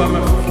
I'm a